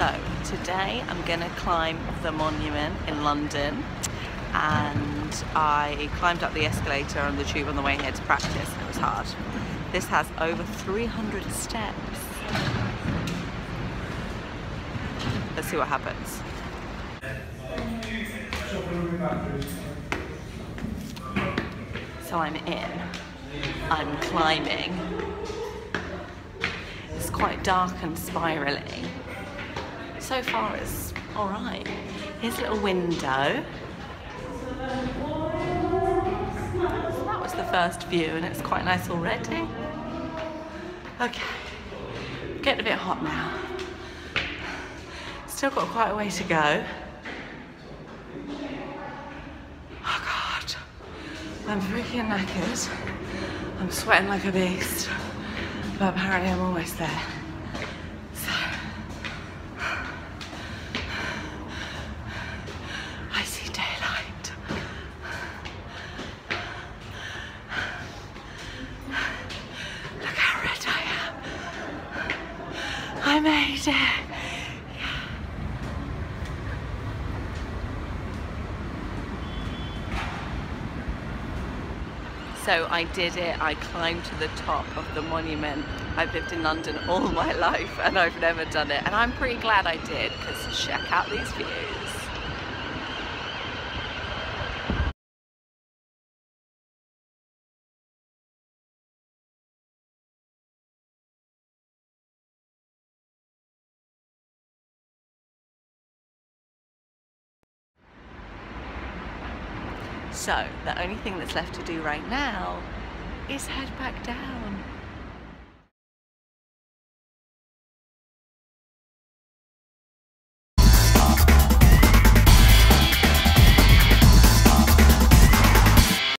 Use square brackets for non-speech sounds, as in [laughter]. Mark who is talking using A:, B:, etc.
A: today I'm gonna climb the monument in London and I climbed up the escalator on the tube on the way here to practice and it was hard. This has over 300 steps. Let's see what happens. So I'm in, I'm climbing. It's quite dark and spirally. So far it's all right. Here's a little window. So that was the first view and it's quite nice already. Okay, getting a bit hot now. Still got quite a way to go. Oh God, I'm freaking knackered. I'm sweating like a beast, but apparently I'm almost there. So, I see daylight. Look how red I made it. Uh, so I did it, I climbed to the top of the monument. I've lived in London all [laughs] my life and I've never done it. And I'm pretty glad I did because check out these views. So the only thing that's left to do right now is head back down.